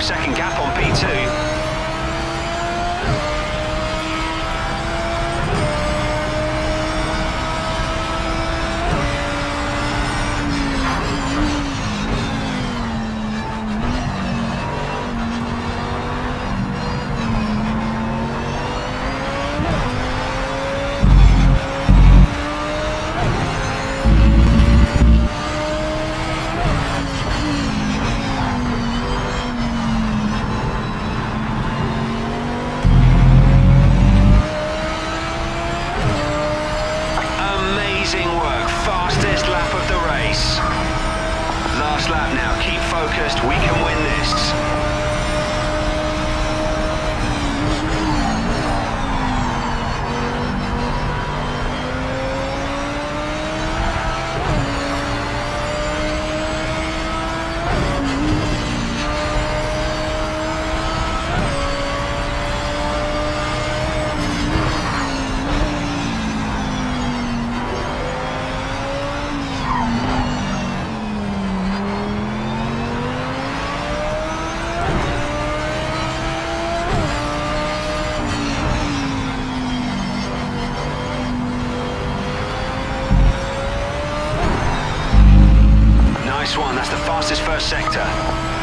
five second gap on P2. race. Last lap now, keep focused, we can win this. One. That's the fastest first sector.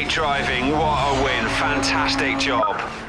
Great driving. What a win. Fantastic job.